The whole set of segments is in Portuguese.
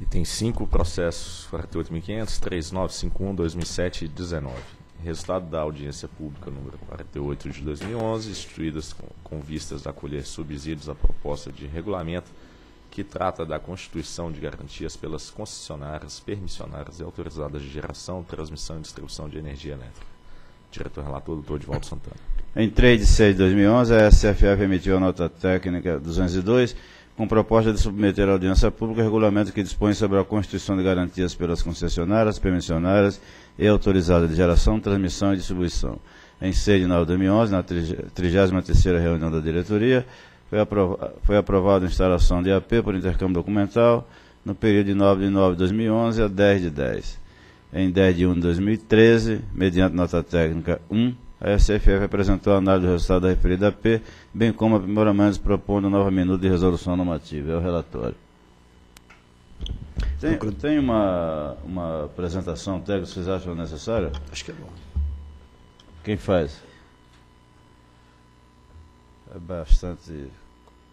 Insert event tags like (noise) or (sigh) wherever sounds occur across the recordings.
E tem cinco processos, 48.500, 3951, 2007 e 19. Resultado da audiência pública número 48 de 2011, instituídas com, com vistas a acolher subsídios à proposta de regulamento que trata da constituição de garantias pelas concessionárias, permissionárias e autorizadas de geração, transmissão e distribuição de energia elétrica. Diretor relator, doutor Edvaldo Santana. Em 3 de 6 de 2011, a SFF emitiu a nota técnica 202 com proposta de submeter à audiência pública o regulamento que dispõe sobre a constituição de garantias pelas concessionárias, permissionárias e autorizadas de geração, transmissão e distribuição. Em 6 de 9 de 2011, na 33ª reunião da diretoria, foi, foi aprovada a instalação de AP por intercâmbio documental no período de 9 de 9 de 2011 a 10 de 10. Em 10 de 1 de 2013, mediante nota técnica 1, a SFF apresentou a análise do resultado da referida AP, bem como aprimoramentos propondo nova minuta de resolução normativa. É o relatório. Tem, tem uma, uma apresentação técnica que vocês acham necessária? Acho que é bom. Quem faz? É bastante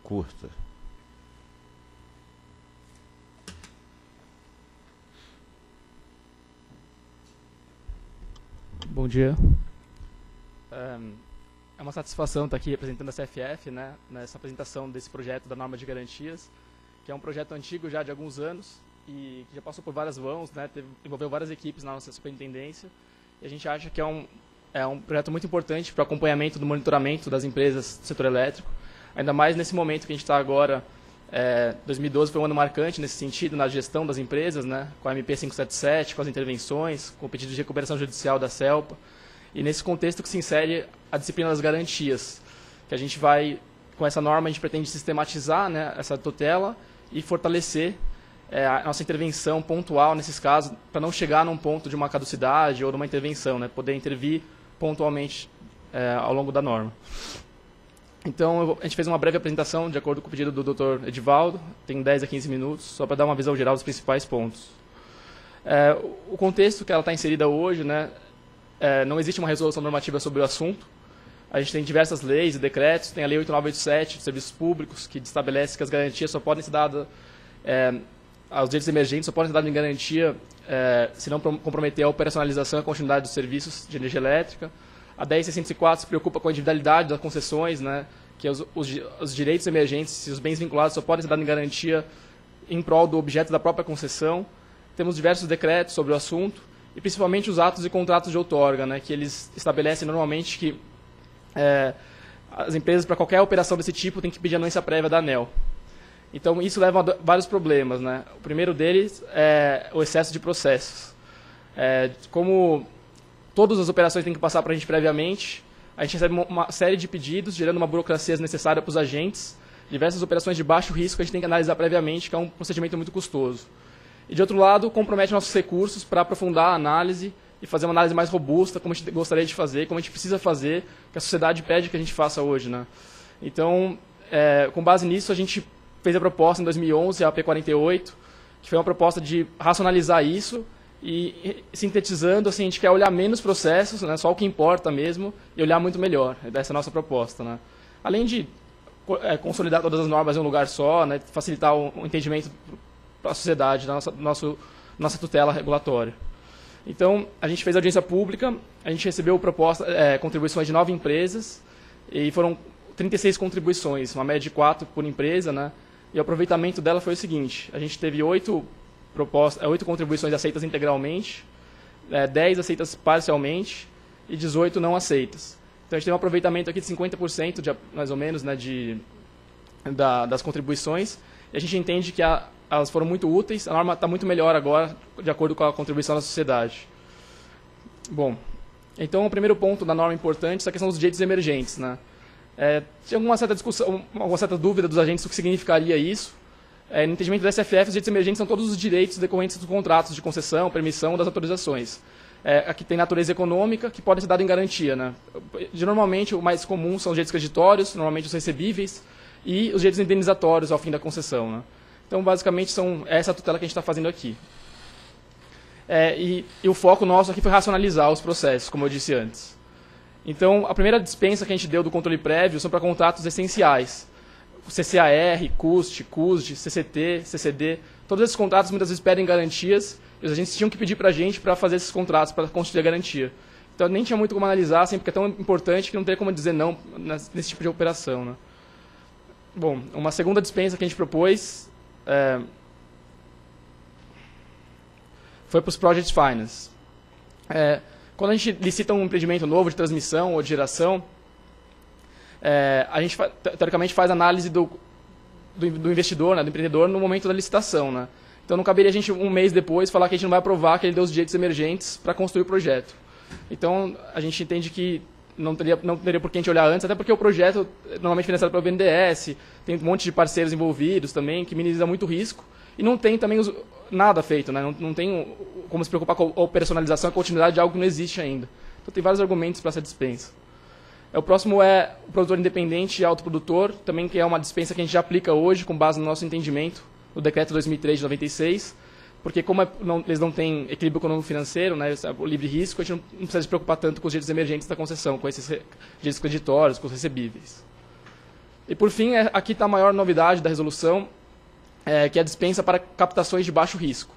curta. Bom dia. É uma satisfação estar aqui representando a CFF, né, nessa apresentação desse projeto da norma de garantias, que é um projeto antigo já de alguns anos e que já passou por várias mãos, né, teve, envolveu várias equipes na nossa superintendência. E a gente acha que é um, é um projeto muito importante para o acompanhamento do monitoramento das empresas do setor elétrico, ainda mais nesse momento que a gente está agora. É, 2012 foi um ano marcante nesse sentido, na gestão das empresas, né, com a MP 577, com as intervenções, com o pedido de recuperação judicial da CELPA. E nesse contexto que se insere a disciplina das garantias, que a gente vai, com essa norma, a gente pretende sistematizar né, essa tutela e fortalecer é, a nossa intervenção pontual nesses casos, para não chegar num ponto de uma caducidade ou de uma intervenção, né, poder intervir pontualmente é, ao longo da norma. Então, a gente fez uma breve apresentação, de acordo com o pedido do Dr. Edivaldo, tem 10 a 15 minutos, só para dar uma visão geral dos principais pontos. É, o contexto que ela está inserida hoje, né, é, não existe uma resolução normativa sobre o assunto. A gente tem diversas leis e decretos, tem a Lei 8987 de Serviços Públicos, que estabelece que as garantias só podem ser dadas, é, aos direitos emergentes só podem ser dados em garantia é, se não comprometer a operacionalização e a continuidade dos serviços de energia elétrica. A 10604 se preocupa com a individualidade das concessões, né, que os, os, os direitos emergentes e os bens vinculados só podem ser dados em garantia em prol do objeto da própria concessão. Temos diversos decretos sobre o assunto e principalmente os atos e contratos de outorga, né, que eles estabelecem normalmente que é, as empresas, para qualquer operação desse tipo, têm que pedir anuência prévia da ANEL. Então, isso leva a vários problemas. Né? O primeiro deles é o excesso de processos. É, como todas as operações têm que passar para a gente previamente. A gente recebe uma série de pedidos, gerando uma burocracia desnecessária para os agentes. Diversas operações de baixo risco a gente tem que analisar previamente, que é um procedimento muito custoso. E, de outro lado, compromete nossos recursos para aprofundar a análise e fazer uma análise mais robusta, como a gente gostaria de fazer, como a gente precisa fazer, que a sociedade pede que a gente faça hoje. Né? Então, é, com base nisso, a gente fez a proposta em 2011, a AP48, que foi uma proposta de racionalizar isso e sintetizando, assim, a gente quer olhar menos processos, né, só o que importa mesmo, e olhar muito melhor. Essa é a nossa proposta. Né? Além de é, consolidar todas as normas em um lugar só, né, facilitar o, o entendimento para a sociedade, da nossa, nosso, nossa tutela regulatória. Então, a gente fez audiência pública, a gente recebeu proposta, é, contribuições de nove empresas, e foram 36 contribuições, uma média de quatro por empresa, né? E o aproveitamento dela foi o seguinte: a gente teve oito propostas, é, oito contribuições aceitas integralmente, é, 10 aceitas parcialmente e 18 não aceitas. Então a gente tem um aproveitamento aqui de 50%, de, mais ou menos, né, de, da, das contribuições. E a gente entende que a, elas foram muito úteis. A norma está muito melhor agora, de acordo com a contribuição da sociedade. Bom, então o primeiro ponto da norma importante é a questão dos direitos emergentes. Né? É, tinha alguma certa discussão, alguma certa dúvida dos agentes do que significaria isso. É, no entendimento do SFF, os direitos emergentes são todos os direitos decorrentes dos contratos de concessão, permissão das autorizações. É, aqui tem natureza econômica, que podem ser dados em garantia. Né? De, normalmente, o mais comum são os direitos creditórios, normalmente os recebíveis, e os direitos indenizatórios ao fim da concessão. Né? Então, basicamente, são essa tutela que a gente está fazendo aqui. É, e, e, o foco nosso aqui foi racionalizar os processos, como eu disse antes. Então, a primeira dispensa que a gente deu do controle prévio são para contratos essenciais. CCAR, CUST, CUSD, CCT, CCD, Todos esses contratos muitas vezes pedem garantias, e os agentes tinham que pedir para a gente para fazer esses contratos, para construir a garantia. Então nem tinha muito como analisar, assim, porque é tão importante que não teria como dizer não nesse tipo de operação. Né? Bom, uma segunda dispensa que a gente propôs é, foi para os Project Finance. É, quando a gente licita um empreendimento novo de transmissão ou de geração, é, a gente, teoricamente, faz análise do, do, do, investidor, né, do empreendedor, no momento da licitação. Né? Então, não caberia a gente, um mês depois, falar que a gente não vai aprovar que ele deu os direitos emergentes para construir o projeto. Então, a gente entende que não teria, não teria por que a gente olhar antes, até porque o projeto, normalmente financiado pelo BNDES, tem um monte de parceiros envolvidos também, que minimiza muito o risco, e não tem também os, nada feito, né? não, não tem como se preocupar com a operacionalização a continuidade de algo que não existe ainda. Então, tem vários argumentos para essa dispensa. O próximo é o produtor independente e autoprodutor, também que é uma dispensa que a gente já aplica hoje, com base no nosso entendimento, no decreto 2003 de 96, porque como é, não, eles não têm equilíbrio econômico-financeiro, né, o livre risco, a gente não, não, precisa se preocupar tanto com os direitos emergentes da concessão, com esses direitos creditórios, com os recebíveis. E por fim, é, aqui está a maior novidade da resolução, é, que é a dispensa para captações de baixo risco.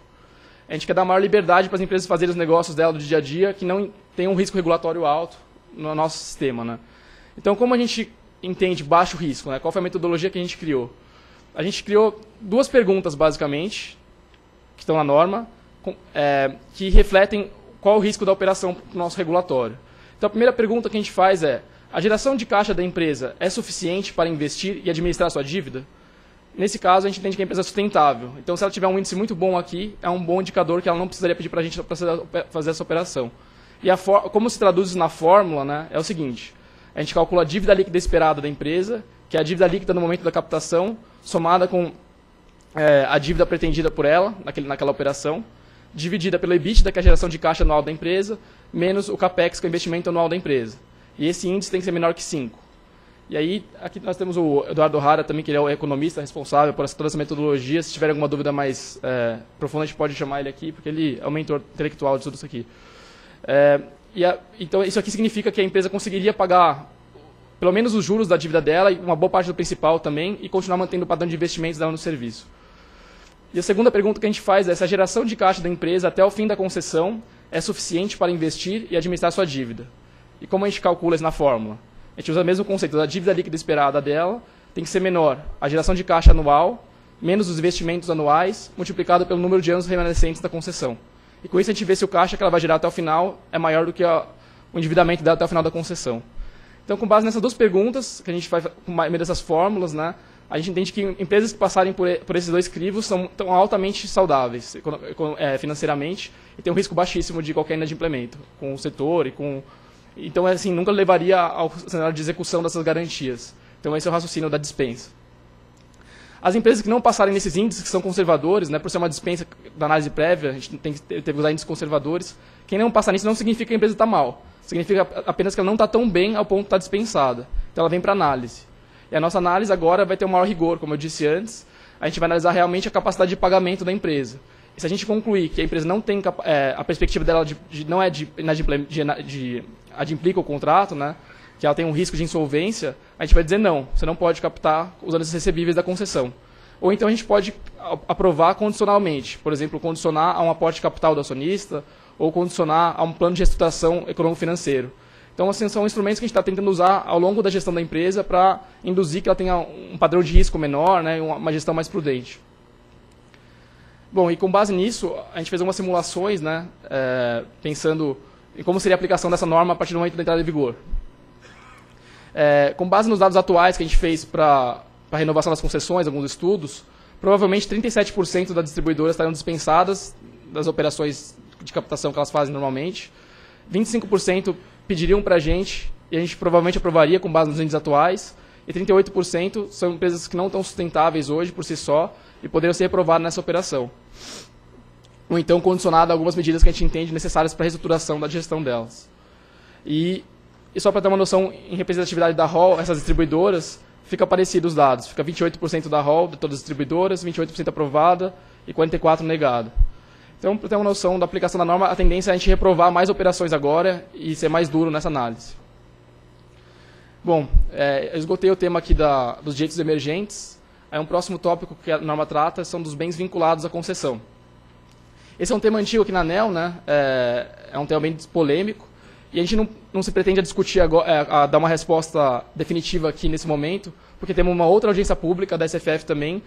A gente quer dar maior liberdade para as empresas fazerem os negócios dela do dia a dia, que não tem um risco regulatório alto no nosso sistema. Né? Então, como a gente entende baixo risco? Né? Qual foi a metodologia que a gente criou? A gente criou duas perguntas, basicamente, que estão na norma, é, que refletem qual o risco da operação para o nosso regulatório. Então, a primeira pergunta que a gente faz é: a geração de caixa da empresa é suficiente para investir e administrar sua dívida? Nesse caso, a gente entende que a empresa é sustentável. Então, se ela tiver um índice muito bom aqui, é um bom indicador que ela não precisaria pedir para a gente para fazer essa operação. E como se traduz na fórmula, né, é o seguinte: a gente calcula a dívida líquida esperada da empresa, que é a dívida líquida no momento da captação, somada com é, a dívida pretendida por ela, naquele, naquela operação, dividida pelo EBITDA, que é a geração de caixa anual da empresa, menos o CAPEX, que é o investimento anual da empresa. E esse índice tem que ser menor que 5. E aí, aqui nós temos o Eduardo Rara também, que ele é o economista responsável por toda essa metodologia. Se tiver alguma dúvida mais é, profunda, a gente pode chamar ele aqui, porque ele é o mentor intelectual de tudo isso aqui. É, a, então, isso aqui significa que a empresa conseguiria pagar pelo menos os juros da dívida dela e uma boa parte do principal também, e continuar mantendo o padrão de investimentos dela no serviço. E a segunda pergunta que a gente faz é se a geração de caixa da empresa até o fim da concessão é suficiente para investir e administrar sua dívida. E como a gente calcula isso na fórmula? A gente usa o mesmo conceito da dívida líquida esperada dela, tem que ser menor a geração de caixa anual, menos os investimentos anuais, multiplicado pelo número de anos remanescentes da concessão. E com isso a gente vê se o caixa que ela vai gerar até o final é maior do que a, o endividamento dela até o final da concessão. Então, com base nessas duas perguntas, que a gente faz com meio dessas fórmulas, né, a gente entende que empresas que passarem por, por esses dois crivos são tão altamente saudáveis é, financeiramente e tem um risco baixíssimo de qualquer inadimplemento com o setor e com... Então, é assim, nunca levaria ao cenário de execução dessas garantias. Então, esse é o raciocínio da dispensa. As empresas que não passarem nesses índices, que são conservadores, né, por ser uma dispensa da análise prévia, a gente tem que, ter, que usar índices conservadores, quem não passar nisso não significa que a empresa está mal. Significa apenas que ela não está tão bem ao ponto de estar tá dispensada. Então, ela vem para análise. E a nossa análise agora vai ter um maior rigor, como eu disse antes. A gente vai analisar realmente a capacidade de pagamento da empresa. E se a gente concluir que a empresa não tem é, a perspectiva dela de, de, não é de, de, de adimplica o contrato, né, que ela tem um risco de insolvência, a gente vai dizer não, você não pode captar usando esses recebíveis da concessão. Ou então a gente pode aprovar condicionalmente, por exemplo, condicionar a um aporte capital do acionista ou condicionar a um plano de reestruturação econômico-financeiro. Então, assim, são instrumentos que a gente está tentando usar ao longo da gestão da empresa para induzir que ela tenha um padrão de risco menor, né, uma gestão mais prudente. Bom, e com base nisso, a gente fez algumas simulações, né, é, pensando em como seria a aplicação dessa norma a partir do momento da entrada em vigor. É, com base nos dados atuais que a gente fez para a renovação das concessões, alguns estudos, provavelmente 37% das distribuidoras estariam dispensadas das operações de captação que elas fazem normalmente. 25% pediriam para a gente e a gente provavelmente aprovaria com base nos índices atuais. E 38% são empresas que não estão sustentáveis hoje por si só e poderiam ser reprovadas nessa operação. Ou então condicionado a algumas medidas que a gente entende necessárias para a reestruturação da gestão delas. E, e só para ter uma noção em representatividade da ROL, essas distribuidoras, fica parecido os dados. Fica 28% da ROL de todas as distribuidoras, 28% aprovada e 44% negada. Então, para ter uma noção da aplicação da norma, a tendência é a gente reprovar mais operações agora e ser mais duro nessa análise. Bom, é, eu esgotei o tema aqui da, dos direitos emergentes. Aí um próximo tópico que a norma trata são dos bens vinculados à concessão. Esse é um tema antigo aqui na ANEL, né? é, é um tema bem polêmico, e a gente não, não se pretende a discutir agora, é, a dar uma resposta definitiva aqui nesse momento, porque temos uma outra audiência pública da SFF também,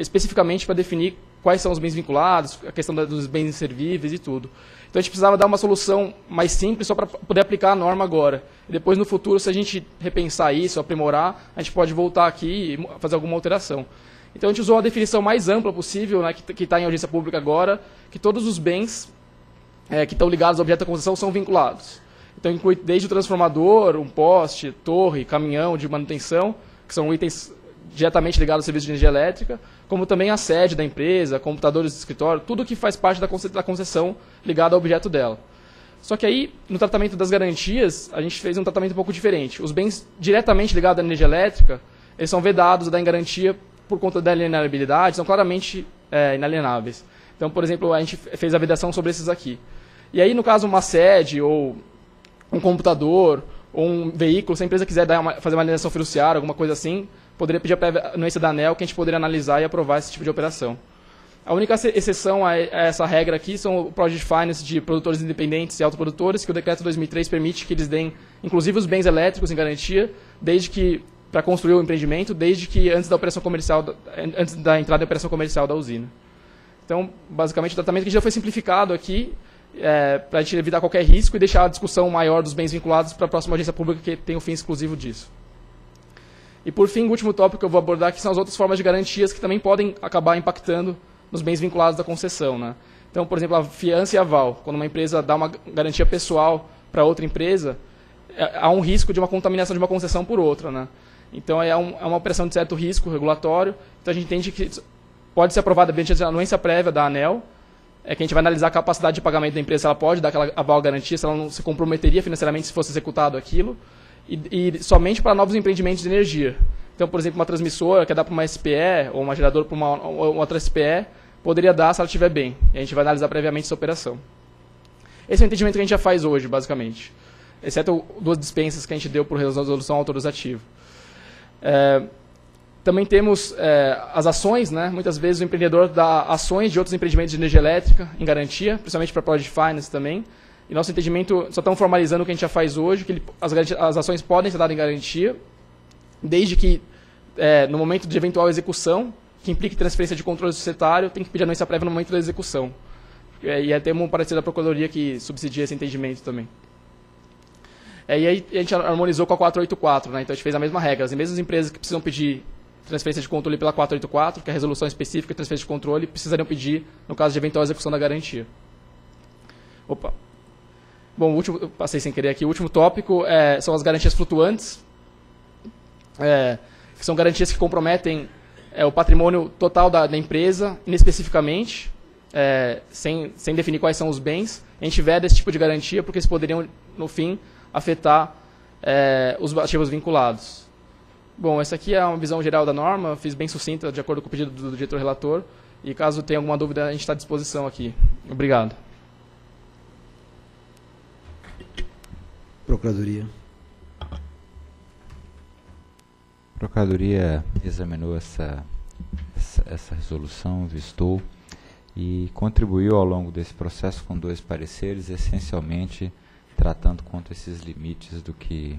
especificamente para definir quais são os bens vinculados, a questão dos bens inservíveis e tudo. Então a gente precisava dar uma solução mais simples só para poder aplicar a norma agora. E depois no futuro, se a gente repensar isso, aprimorar, a gente pode voltar aqui e fazer alguma alteração. Então a gente usou a definição mais ampla possível, né, que está em audiência pública agora, que todos os bens é, que estão ligados ao objeto da concessão são vinculados. Então inclui desde o transformador, um poste, torre, caminhão de manutenção, que são itens diretamente ligados ao serviço de energia elétrica, como também a sede da empresa, computadores de escritório, tudo que faz parte da concessão ligada ao objeto dela. Só que aí, no tratamento das garantias, a gente fez um tratamento um pouco diferente. Os bens diretamente ligados à energia elétrica, eles são vedados da garantia por conta da alienabilidade, são claramente é, inalienáveis. Então, por exemplo, a gente fez a vedação sobre esses aqui. E aí, no caso, uma sede ou um computador ou um veículo, se a empresa quiser uma, fazer uma alienação fiduciária, alguma coisa assim, poderia pedir a anuência da ANEL que a gente poderia analisar e aprovar esse tipo de operação. A única exceção a essa regra aqui são o Project Finance de produtores independentes e autoprodutores, que o decreto 2003 permite que eles deem, inclusive, os bens elétricos em garantia, desde que para construir o empreendimento, desde que antes da operação comercial, antes da entrada em operação comercial da usina. Então, basicamente, o tratamento que já foi simplificado aqui é, para a gente evitar qualquer risco e deixar a discussão maior dos bens vinculados para a próxima agência pública que tem o fim exclusivo disso. E por fim, o último tópico que eu vou abordar aqui são as outras formas de garantias que também podem acabar impactando nos bens vinculados da concessão. Né? Então, por exemplo, a fiança e aval. Quando uma empresa dá uma garantia pessoal para outra empresa, é, há um risco de uma contaminação de uma concessão por outra. Né? Então, é, um, é uma operação de certo risco regulatório. Então, a gente entende que pode ser aprovada mediante a anuência prévia da ANEL, é que a gente vai analisar a capacidade de pagamento da empresa, se ela pode dar aquela aval garantia, se ela não se comprometeria financeiramente se fosse executado aquilo e, e somente para novos empreendimentos de energia. Então, por exemplo, uma transmissora quer dar para uma SPE ou uma geradora para uma, uma outra SPE, poderia dar se ela estiver bem. E a gente vai analisar previamente essa operação. Esse é o entendimento que a gente já faz hoje, basicamente. Exceto duas dispensas que a gente deu por resolução autorizativa. É, também temos é, as ações, né? muitas vezes o empreendedor dá ações de outros empreendimentos de energia elétrica em garantia, principalmente para Project Finance também. E nosso entendimento, só estamos formalizando o que a gente já faz hoje, que ele, as, as, ações podem ser dadas em garantia, desde que, é, no momento de eventual execução, que implique transferência de controle societário, tem que pedir anuência prévia no momento da execução. É, e até um parecer da Procuradoria que subsidia esse entendimento também. É, e aí a gente harmonizou com a 484, né? então a gente fez a mesma regra. As mesmas empresas que precisam pedir transferência de controle pela 484, que é a resolução específica de transferência de controle, precisariam pedir no caso de eventual execução da garantia. Opa. Bom, o último, passei sem querer aqui. O último tópico é, são as garantias flutuantes, é, que são garantias que comprometem é, o patrimônio total da, da empresa, inespecificamente, é, sem, sem definir quais são os bens. A gente vê desse tipo de garantia porque eles poderiam, no fim, afetar é, os ativos vinculados. Bom, essa aqui é uma visão geral da norma, fiz bem sucinta, de acordo com o pedido do, do diretor relator. E caso tenha alguma dúvida, a gente está à disposição aqui. Obrigado. Procuradoria. A Procuradoria examinou essa, essa, essa, resolução, vistou e contribuiu ao longo desse processo com dois pareceres, essencialmente tratando quanto esses limites do que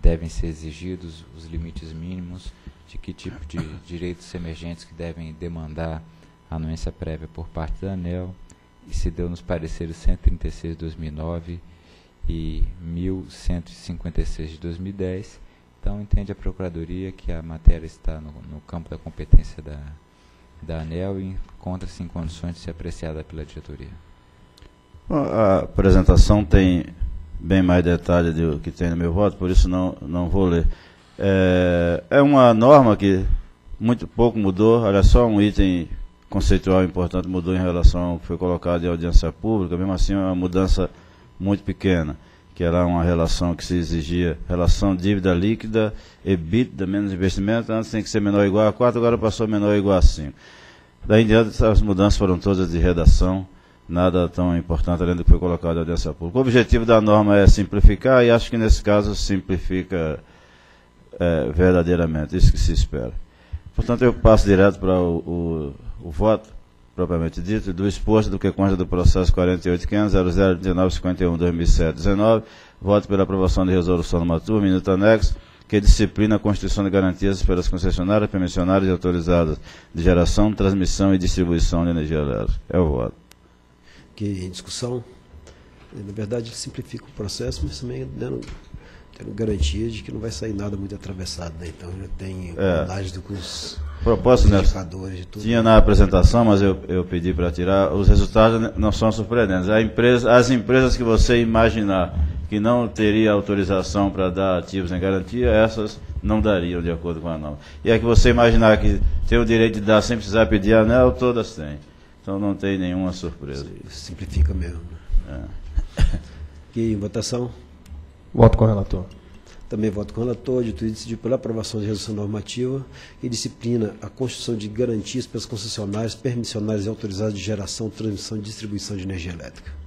devem ser exigidos, os limites mínimos, de que tipo de direitos emergentes que devem demandar anuência prévia por parte da ANEL, e se deu nos pareceres 136 de 2009 e 1156 de 2010. Então, entende a Procuradoria que a matéria está no, no campo da competência da, da ANEL e encontra-se em condições de ser apreciada pela diretoria. A apresentação tem bem mais detalhe do que tem no meu voto, por isso não, não vou ler. É, é uma norma que muito pouco mudou, olha só, um item conceitual importante mudou em relação ao que foi colocado em audiência pública, mesmo assim é uma mudança muito pequena, que era uma relação que se exigia, relação dívida líquida, EBITDA menos investimento, antes tem que ser menor ou igual a 4, agora passou menor ou igual a 5. Daí em diante as mudanças foram todas de redação, nada tão importante além do que foi colocado na audiência pública. O objetivo da norma é simplificar e acho que nesse caso simplifica é, verdadeiramente, isso que se espera. Portanto, eu passo direto para o, o, o voto propriamente dito, do exposto do que consta do processo 48.500.001951-2007-19, voto pela aprovação de resolução normativa, minuto anexo, que disciplina a constituição de garantias pelas concessionárias, permissionárias e autorizadas de geração, transmissão e distribuição de energia elétrica. É o voto. Que em discussão, na verdade, simplifica o processo, mas também dando, tendo garantia de que não vai sair nada muito atravessado. Né? Então já tem É. do com os Propósito, né? Tinha na apresentação, mas eu, eu pedi para tirar. Os resultados não são surpreendentes. A empresa, as empresas que você imaginar que não teria autorização para dar ativos em garantia, essas não dariam de acordo com a norma. E a que você imaginar que tem o direito de dar sem precisar pedir anel, todas têm. Então não tem nenhuma surpresa. Simplifica mesmo. É. (laughs) Que em votação? Voto com o relator. Também voto com o relator, de tudo decidir pela aprovação de resolução normativa e disciplina a construção de garantias pelas concessionárias, permissionárias e autorizadas de geração, transmissão e distribuição de energia elétrica.